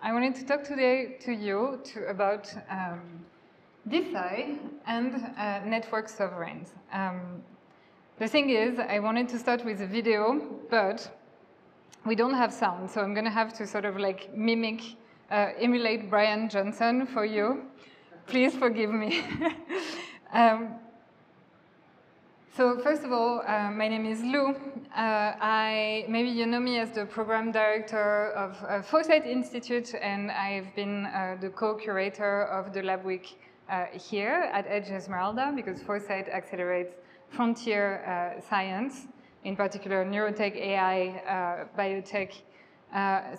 I wanted to talk today to you to, about um, DeSci and uh, network sovereigns. Um, the thing is, I wanted to start with a video, but we don't have sound, so I'm going to have to sort of like mimic, uh, emulate Bryan Johnson for you. Please forgive me. um, so first of all, uh, my name is Lou. Uh, I, maybe you know me as the program director of uh, Foresight Institute, and I've been uh, the co-curator of the LabWeek uh, here at Edge Esmeralda, because Foresight accelerates frontier uh, science, in particular neurotech, AI, biotech,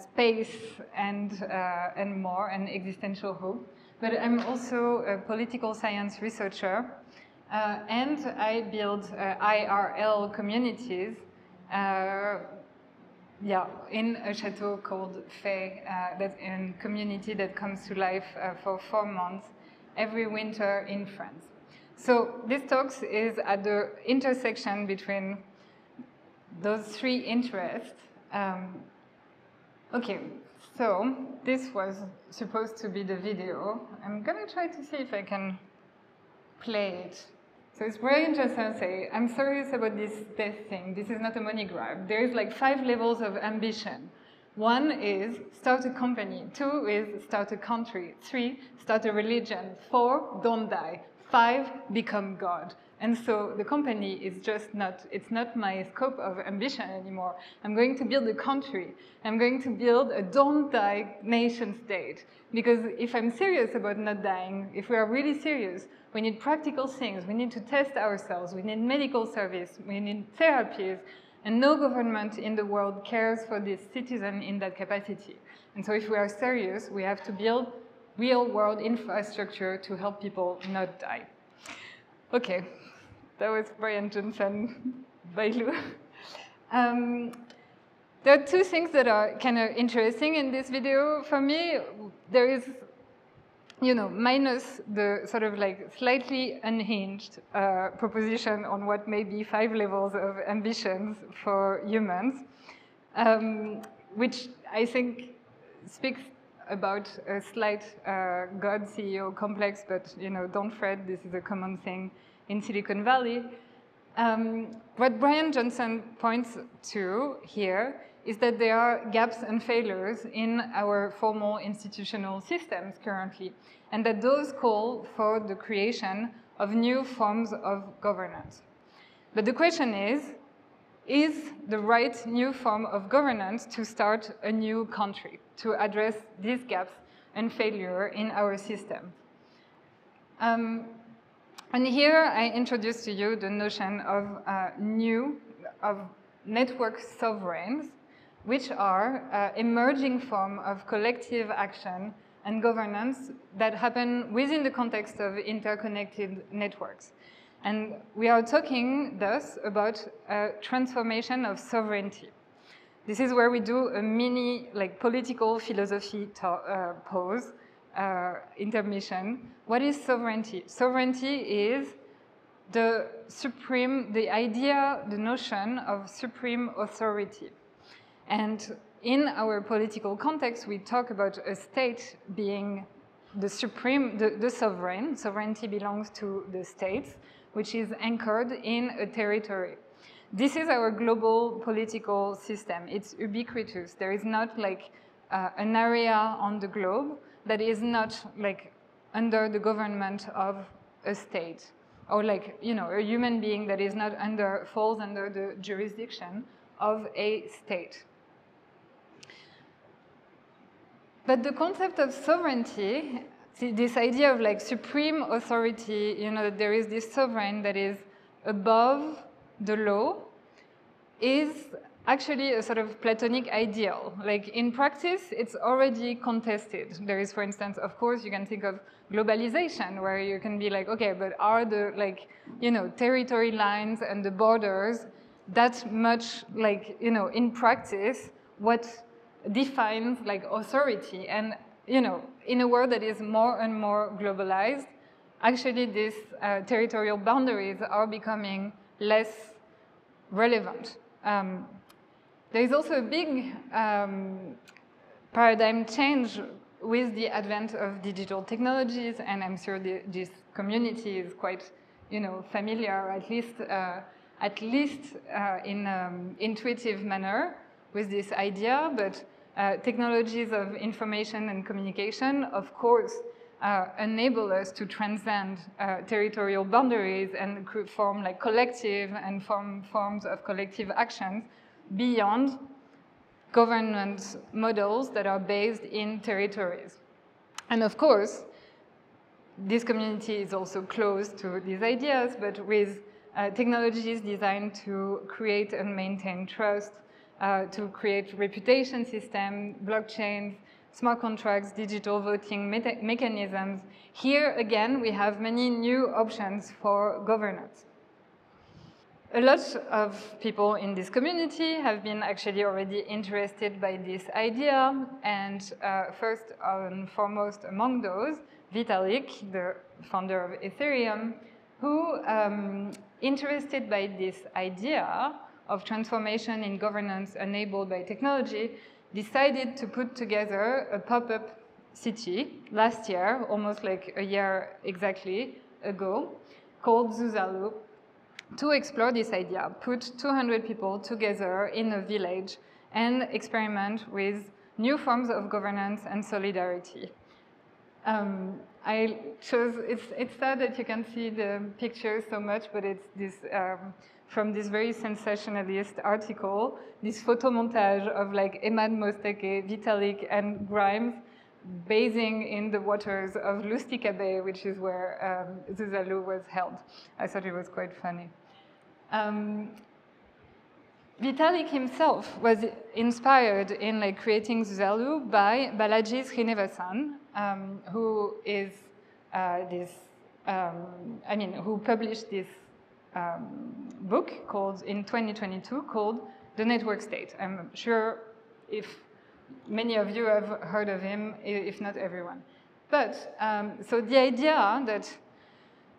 space, and, and more, and existential hope. But I'm also a political science researcher, uh, and I build uh, IRL communities uh, yeah, in a chateau called Fay, uh, that's a community that comes to life uh, for four months every winter in France. So this talk is at the intersection between those three interests. Um, okay, so this was supposed to be the video. I'm gonna try to see if I can play it. So it's very interesting to say, I'm serious about this death thing. This is not a money grab. There is like five levels of ambition. One is start a company. Two is start a country. Three, start a religion. Four, don't die. Five, become God. And so the company is just not, it's not my scope of ambition anymore. I'm going to build a country. I'm going to build a don't die nation state. Because if I'm serious about not dying, if we are really serious, we need practical things. We need to test ourselves. We need medical service. We need therapies. And no government in the world cares for this citizen in that capacity. And so if we are serious, we have to build real world infrastructure to help people not die. Okay, that was Bryan Johnson Lou. Um, there are two things that are kind of interesting in this video for me. There is you know, minus the sort of like slightly unhinged uh, proposition on what may be five levels of ambitions for humans, um, which I think speaks about a slight uh, God CEO complex, but you know, don't fret, this is a common thing in Silicon Valley. Um, what Bryan Johnson points to here is that there are gaps and failures in our formal institutional systems currently, and that those call for the creation of new forms of governance. But the question is, is the right new form of governance to start a new country, to address these gaps and failure in our system? Um, and here I introduce to you the notion of uh, new, of network sovereigns, which are uh, emerging form of collective action and governance that happen within the context of interconnected networks. And we are talking thus about a transformation of sovereignty. This is where we do a mini like political philosophy uh, pause, uh, intermission. What is sovereignty? Sovereignty is the supreme, the idea, the notion of supreme authority. And in our political context, we talk about a state being the supreme, the, the, sovereign. Sovereignty belongs to the states, which is anchored in a territory. This is our global political system. It's ubiquitous. There is not like uh, an area on the globe that is not like under the government of a state or like, you know, a human being that is not under, falls under the jurisdiction of a state. But the concept of sovereignty, this idea of like supreme authority, you know, that there is this sovereign that is above the law, is actually a sort of Platonic ideal. Like in practice, it's already contested. There is, for instance, of course, you can think of globalization, where you can be like, okay, but are the like, you know, territory lines and the borders that much like, you know, in practice, what defines like authority. And you know, in a world that is more and more globalized, actually these uh, territorial boundaries are becoming less relevant. Um, there is also a big um, paradigm change with the advent of digital technologies, and I'm sure the, this community is quite, you know, familiar, at least, uh, at least uh, in um, intuitive manner with this idea. But uh, technologies of information and communication, of course, uh, enable us to transcend uh, territorial boundaries and form like collective and form forms of collective actions beyond governance models that are based in territories. And of course, this community is also close to these ideas, but with uh, technologies designed to create and maintain trust, uh, to create reputation system, blockchains, smart contracts, digital voting me mechanisms. Here again, we have many new options for governance. A lot of people in this community have been actually already interested by this idea, and uh, first and foremost among those, Vitalik, the founder of Ethereum, who, um, interested by this idea of transformation in governance enabled by technology, decided to put together a pop-up city last year, almost like a year exactly ago, called Zuzalu, to explore this idea, put 200 people together in a village and experiment with new forms of governance and solidarity. Um, I chose, it's, it's sad that you can see the pictures so much, but it's this, um, from this very sensationalist article, this photo montage of like Emad Mostaque, Vitalik, and Grimes bathing in the waters of Lustica Bay, which is where um, Zuzalu was held. I thought it was quite funny. Um, Vitalik himself was inspired in like creating Zuzalu by Balaji Srinivasan, um, who is uh, this, um, I mean, who published this um, book called in 2022 called The Network State. I'm sure if many of you have heard of him, if not everyone. But um, so the idea that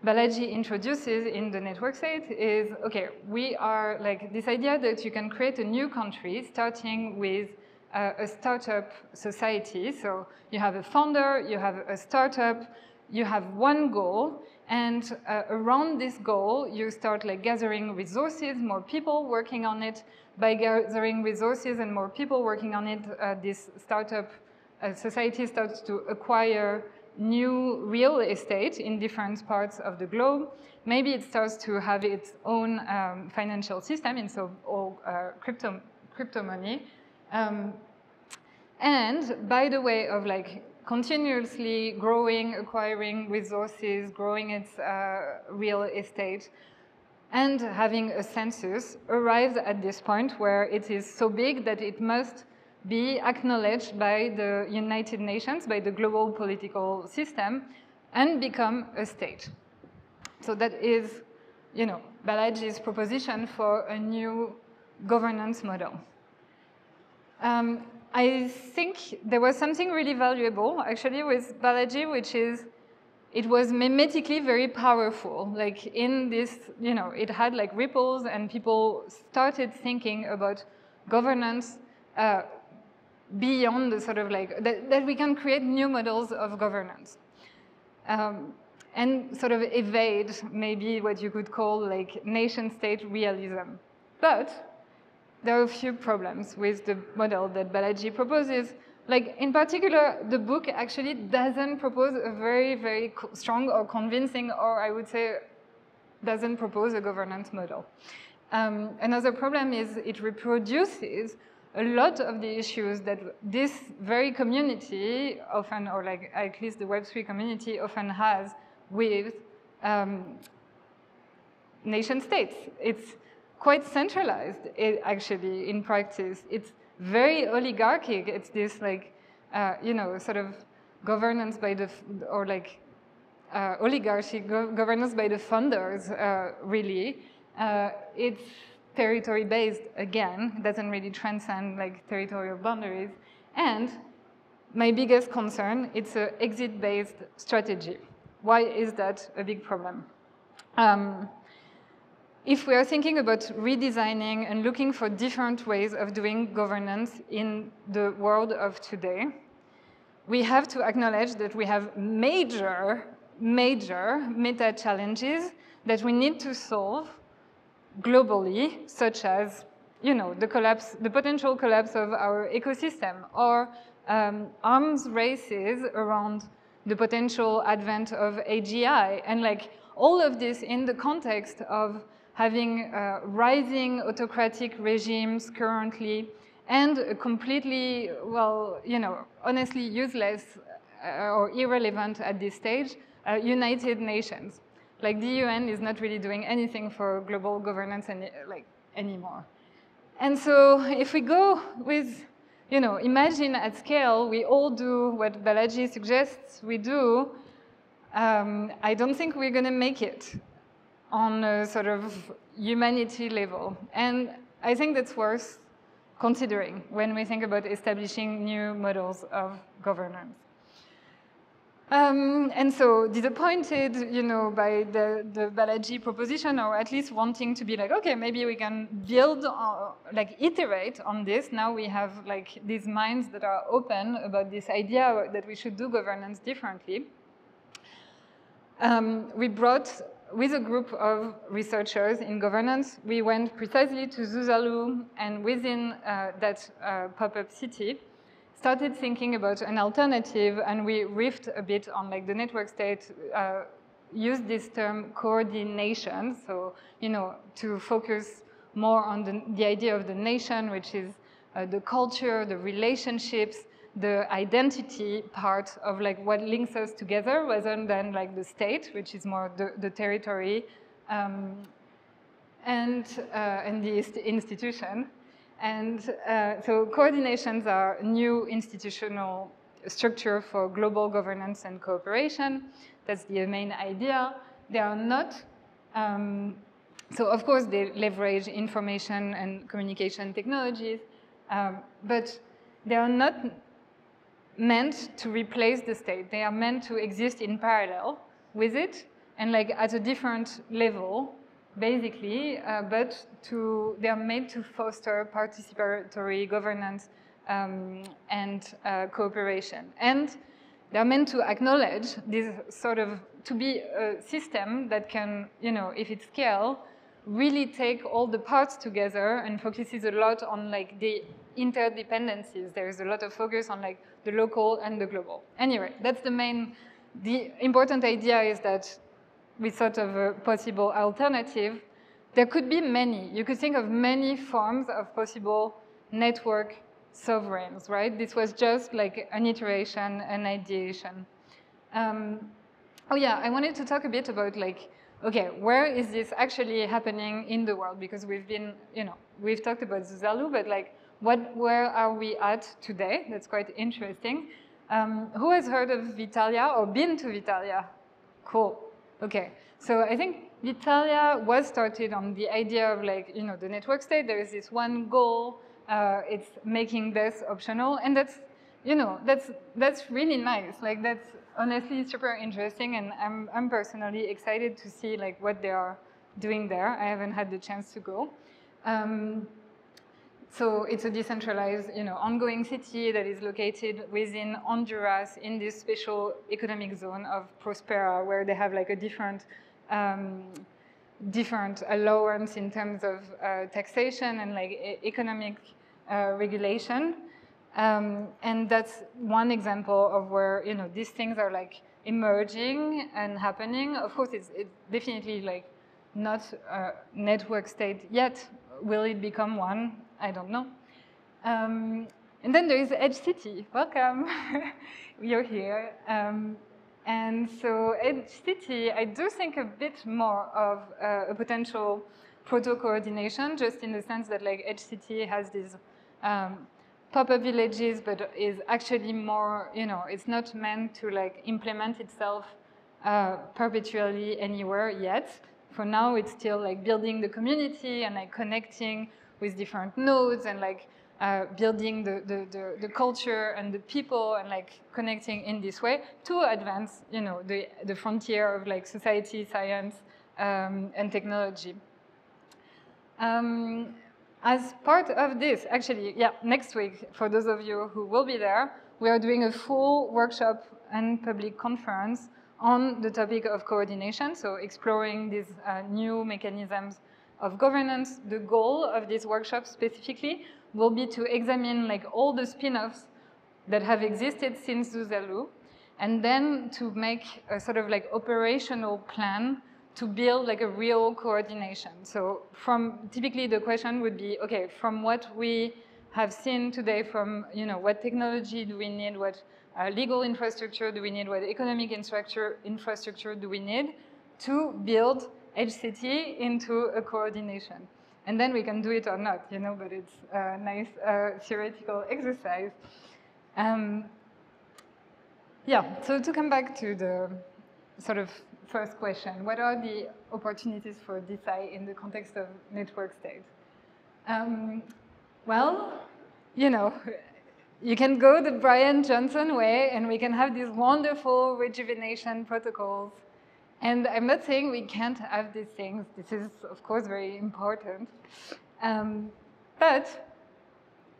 Balaji introduces in the network state is, okay, we are like this idea that you can create a new country starting with uh, a startup society. So you have a founder, you have a startup, you have one goal, and uh, around this goal, you start like gathering resources, more people working on it. By gathering resources and more people working on it, uh, this startup uh, society starts to acquire new real estate in different parts of the globe. Maybe it starts to have its own um, financial system, and so all uh, crypto, crypto money. Um, and by the way of like continuously growing, acquiring resources, growing its uh, real estate, and having a census arrives at this point where it is so big that it must be acknowledged by the United Nations, by the global political system, and become a state. So that is, you know, Balaji's proposition for a new governance model. Um, I think there was something really valuable, actually, with Balaji, which is it was mimetically very powerful. Like in this, you know, it had like ripples, and people started thinking about governance uh, beyond the sort of like, that, that we can create new models of governance. Um, and sort of evade maybe what you could call like nation state realism. But there are a few problems with the model that Balaji proposes. Like in particular, the book actually doesn't propose a very, very strong or convincing, or I would say doesn't propose a governance model. Um, another problem is it reproduces a lot of the issues that this very community often, or like at least the Web3 community often has with um, nation states. It's quite centralized, it, actually, in practice. It's very oligarchic. It's this like, uh, you know, sort of governance by the, or like uh, oligarchy, go governance by the funders, uh, really. Uh, it's territory-based, again, It doesn't really transcend like territorial boundaries. And my biggest concern, it's an exit-based strategy. Why is that a big problem? Um, if we are thinking about redesigning and looking for different ways of doing governance in the world of today, we have to acknowledge that we have major, major meta challenges that we need to solve globally, such as you know, the collapse, the potential collapse of our ecosystem, or um, arms races around the potential advent of AGI, and like all of this in the context of having uh, rising autocratic regimes currently and a completely, well, you know, honestly useless uh, or irrelevant at this stage, uh, United Nations. Like the UN is not really doing anything for global governance any, like anymore. And so if we go with, you know, imagine at scale, we all do what Balaji suggests we do, um, I don't think we're going to make it on a sort of humanity level. And I think that's worth considering when we think about establishing new models of governance. Um, and so disappointed, you know, by the, the Balaji proposition, or at least wanting to be like, okay, maybe we can build, uh, like iterate on this. Now we have like these minds that are open about this idea that we should do governance differently. Um, we brought, with a group of researchers in governance, we went precisely to Zuzalu and within uh, that uh, pop-up city, started thinking about an alternative and we riffed a bit on like the network state, uh, used this term coordination, so, you know, to focus more on the, the idea of the nation, which is uh, the culture, the relationships, the identity part of like what links us together rather than like the state, which is more the, the territory um, and, uh, and the institution. And uh, so coordinations are new institutional structure for global governance and cooperation. That's the main idea. They are not, um, so of course they leverage information and communication technologies, um, but they are not meant to replace the state. They are meant to exist in parallel with it and like at a different level basically, uh, but to, they are made to foster participatory governance um, and uh, cooperation. And they're meant to acknowledge this sort of, to be a system that can, you know, if it scale, really take all the parts together and focuses a lot on like the interdependencies. There's a lot of focus on like the local and the global. Anyway, that's the main, the important idea is that we thought of a possible alternative, there could be many. You could think of many forms of possible network sovereigns, right? This was just like an iteration, an ideation. Um, oh yeah, I wanted to talk a bit about like, okay, where is this actually happening in the world? Because we've been, you know, we've talked about Zuzalu, but like, what, where are we at today? That's quite interesting. Um, who has heard of Vitalia or been to Vitalia? Cool. Okay, so I think Vitalia was started on the idea of like, you know, the network state, there is this one goal, uh, it's making this optional, and that's, you know, that's, that's really nice. Like that's honestly super interesting, and I'm, I'm personally excited to see like what they are doing there. I haven't had the chance to go. Um, so it's a decentralized, you know, ongoing city that is located within Honduras in this special economic zone of Prospera, where they have like a different, um, different allowance in terms of uh, taxation and like economic uh, regulation. Um, and that's one example of where, you know, these things are like emerging and happening. Of course, it's, it's definitely like not a network state yet. Will it become one? I don't know. Um, and then there is Edge City. Welcome. You're here. Um, and so Edge City, I do think a bit more of uh, a potential proto-coordination, just in the sense that like Edge City has these um, pop-up villages, but is actually more, you know, it's not meant to like implement itself uh, perpetually anywhere yet. For now, it's still like building the community and like connecting with different nodes and like uh, building the, the, the, the, culture and the people and like connecting in this way to advance, you know, the, the frontier of like society, science, um, and technology. Um, as part of this, actually, yeah, next week, for those of you who will be there, we are doing a full workshop and public conference on the topic of coordination, so exploring these uh, new mechanisms of governance. The goal of this workshop specifically will be to examine like all the spin-offs that have existed since Zuzalu, and then to make a sort of like operational plan to build like a real coordination. So from typically the question would be, okay, from what we have seen today from, you know, what technology do we need, what uh, legal infrastructure do we need, what economic infrastructure, infrastructure do we need to build Edge City into a coordination. And then we can do it or not, you know, but it's a nice uh, theoretical exercise. Um, yeah, so to come back to the sort of first question, what are the opportunities for DeSci in the context of network state? Um, well, you know, you can go the Bryan Johnson way and we can have these wonderful rejuvenation protocols. And I'm not saying we can't have these things. This is, of course, very important. Um, but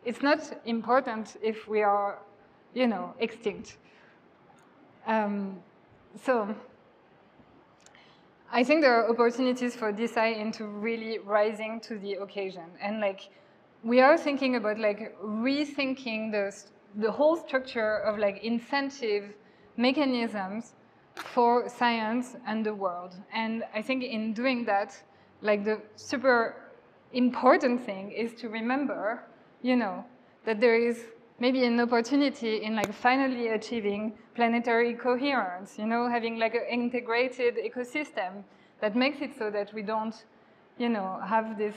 it's not important if we are, you know, extinct. Um, so I think there are opportunities for DeSci into really rising to the occasion. And like, we are thinking about like rethinking the, the whole structure of like incentive mechanisms for science and the world. And I think in doing that, like the super important thing is to remember, you know, that there is maybe an opportunity in like finally achieving planetary coherence, you know, having like an integrated ecosystem that makes it so that we don't, you know, have this,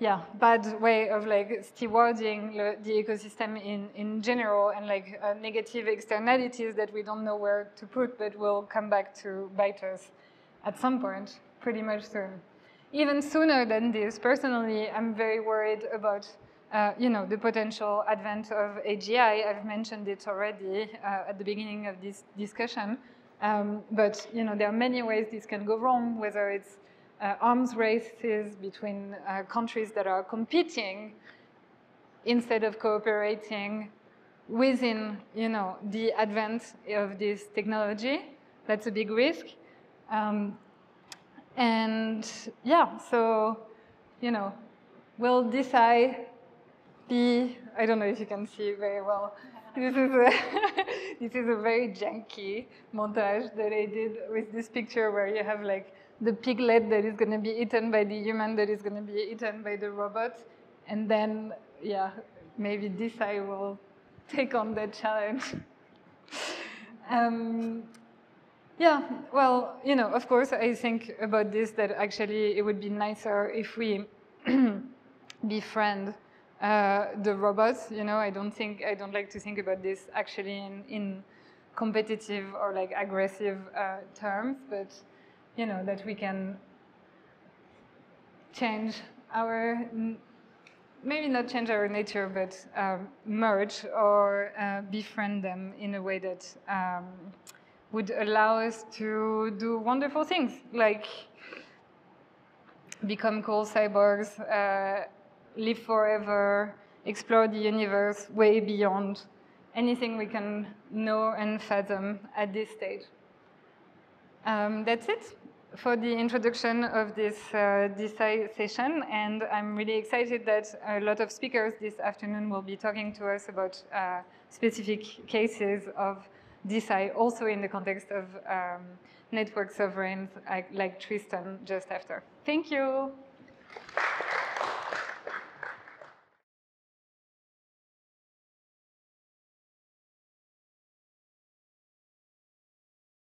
yeah, bad way of like stewarding the ecosystem in, in general and like uh, negative externalities that we don't know where to put, but will come back to bite us at some point, pretty much soon. Even sooner than this, personally, I'm very worried about uh, you know, the potential advent of AGI, I've mentioned it already uh, at the beginning of this discussion. Um, but, you know, there are many ways this can go wrong, whether it's uh, arms races between uh, countries that are competing instead of cooperating within, you know, the advent of this technology. That's a big risk. Um, and yeah, so, you know, we'll decide be, I don't know if you can see very well. This is a, this is a very janky montage that I did with this picture where you have like the piglet that is going to be eaten by the human that is going to be eaten by the robot. And then, yeah, maybe this I will take on that challenge. um, yeah, well, you know, of course, I think about this that actually it would be nicer if we befriend uh, the robots, you know, I don't think, I don't like to think about this actually in, in competitive or like aggressive uh, terms, but, you know, that we can change our, maybe not change our nature, but um, merge or uh, befriend them in a way that um, would allow us to do wonderful things, like become cool cyborgs, uh, live forever, explore the universe way beyond anything we can know and fathom at this stage. Um, that's it for the introduction of this uh, DeSci session, and I'm really excited that a lot of speakers this afternoon will be talking to us about uh, specific cases of DeSci, also in the context of um, network sovereigns like, like Tristan just after. Thank you.